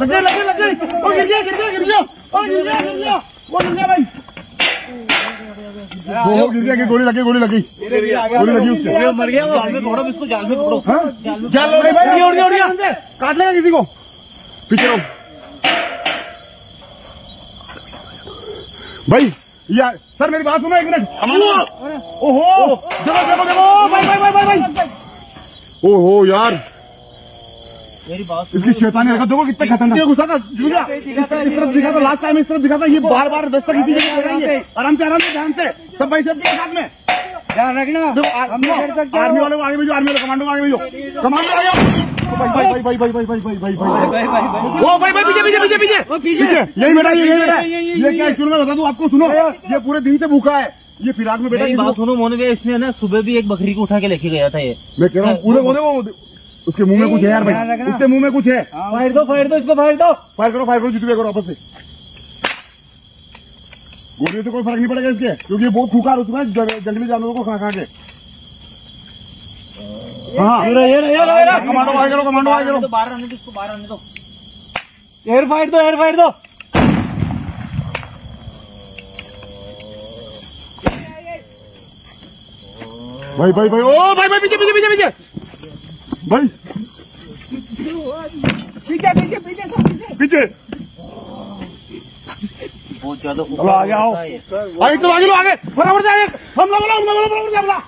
लग गई लग गई लग। गई ओ गिर गया गिर गया गिर गया। ओ गिर गया गिर गया। वो गिर गया भाई। वो गिर गया कि गोली लगी गोली लगी। गोली लगी उसके मर गया वो जाल में पकड़ो इसको जाल में पकड़ो हाँ? जाल लो रे भाई। उड़ गया, उड़ गया। काट लेगा किसी को? पीछे रहो। भाई यार सर मेरी बात सुनो एक मिनट। ओहो! देखो देखो देखो भाई भाई भाई भाई। ओहो यार। मेरी बात इसकी शैतानी हरकत देखो कितने खतरनाक गुस्सा था जूलिया इस तरफ़ दिखा था लास्ट टाइम इस तरफ़ दिखा था ये बार बार दस्तक इसी जगह है आराम से आराम से ध्यान से सब भाई सब के साथ में ध्यान रखना आर्मी वालों को आगे भेजो आर्मी वाले कमांडो आगे भेजो कमांडो आ जाओ भाई भाई भाई भाई भाई भाई भाई भाई भाई भाई ओ भाई भाई पीछे पीछे पीछे पीछे पीछे यही बेटा यही बेटा ये क्या एक्चुअल में बता दूँ आपको सुनो ये पूरे दिन से भूखा है ये फिराक में बेटा बात को- सुनो मोने इसने ना सुबह भी एक बकरी को उठा के लेके गया था ये मैं कह रहा हूँ पूरे बोले वो उसके मुँह में कुछ है यार भाई। उसके मुँह में कुछ है। फायर दो फायर दो इसको फायर दो। फायर करो फायर करो जितने करो आपस से गोली से कोई फ़र्क नहीं पड़ेगा इसके क्योंकि ये बहुत खुकार हो चुका है जंगली जानवरों को खा खा के हाँ। कमांडो आगे करो कमांडो तो करो। बाहर आने दो इसको बाहर आने दो। एयर फाइट दो एयर फाइट दो। भाई भाई भाई ओ भाई भाई पीछे पीछे पीछे पीछे। भाई पीछे पीछे पीछे पीछे बहुत ज़्यादा आगे आओ आगे चलो आगे लो आगे बराबर जाए हमला बोला हमला बोला बराबर हमला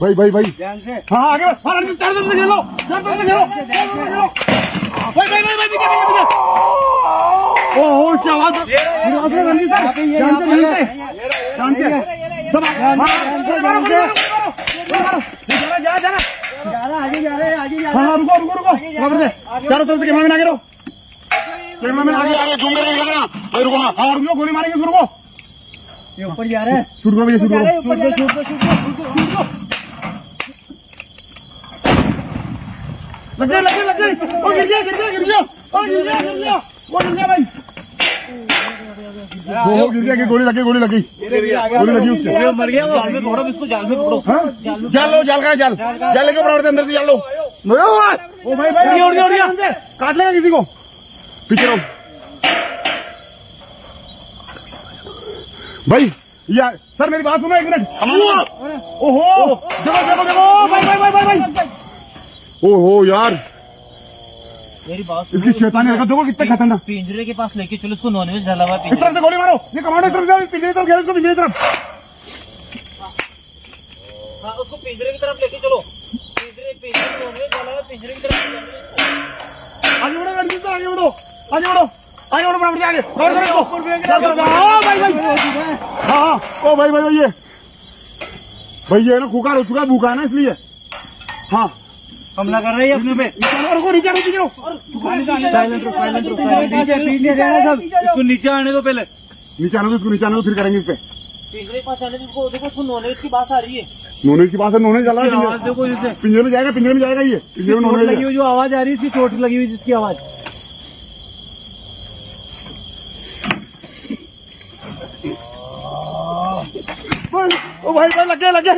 भाई भाई भाई ध्यान से हाँ आगे चार तरफ़ से खेलो चार तरफ़ से खेलो भाई भाई भाई पीछे पीछे पीछे ओ हो पीछे ओह इसकी आवाज़ जानते जानते जानते सब आ- हाँ, करो, करो, करो, करो, करो, करो। जा जा रहा है, जा रहा है। रहा आगे जा रहे हैं आगे जा हाँ रुको रुको रुको चारों तरफ़ से कैमरा मैन आगे रहो। कैमरा मैन आगे। आगे घूम रहे हैं रुको हाँ हाँ रुको गोली मारेंगे फिर रुको। ये ऊपर जा रहे हैं। शूट करो भैया शूट जा रहे हैं करो ऊपर जा रहे हैं। लग गई लग गई लग गई ओ गिर गया गिर गया गिर गया। ओ गिर गया गिर गया। वो गिर गया भाई। वो हो। गिर गया कि गोली लगी गोली लगी। गोली लगी उसके मर गया वो। जाल में पकड़ो इसको जाल में पकड़ो हाँ? जाल लो जाल का जाल। जाल लेके से अंदर से जाल लो। ओ भाई भाई उड़ गया, उड़ गया। काट लेगा किसी को? पीछे रहो। भाई यार सर मेरी बात सुनो एक मिनट। ओहो देखो देखो देखो भाई भाई। भाई भाई। ओहो यार। मेरी बात इसकी शैतानी हरकत देखो कितने खतरनाक पिंजरे के पास लेके चलो इसको नॉनवेज डाला हुआ है इस तरफ़ से गोली मारो। ये कमांडो तरफ़ जाओ पिछली तरफ़ घेरो इसको पिछली तरफ़। हाँ उसको पिंजरे की तरफ़ लेके चलो। पिंजरे पिंजरे नॉनवेज डाला हुआ पिंजरे की तरफ़। आगे बढ़ो रणजीत सर आगे बढ़ो आगे बढ़ो आगे बढ़ो बराबर आगे। हाँ हाँ हाँ ओ भाई भाई भाई ये। भाई ये ना खुकार हो चुका है भूखा है ना इसलिए। हाँ। हमला कर रही है अपने पे रुको नीचे रुको नीचे साइलेंट रो साइलेंट रो इसको नीचे आने दो पहले। नीचे आने दो इसको नीचे आने दो फिर करेंगे इस पे। पिंजरे के बात आ रही है। नोने की बात है नोने चला रहा आवाज़ है देखो जैसे पिंजरे में जाएगा पिंजरे में जाएगा ये। पिंजरे में नोने लगी हुई जो आवाज़ आ रही है इसकी चोट लगी हुई जिसकी आवाज़। ओ भाई भाई लग गया लग। गया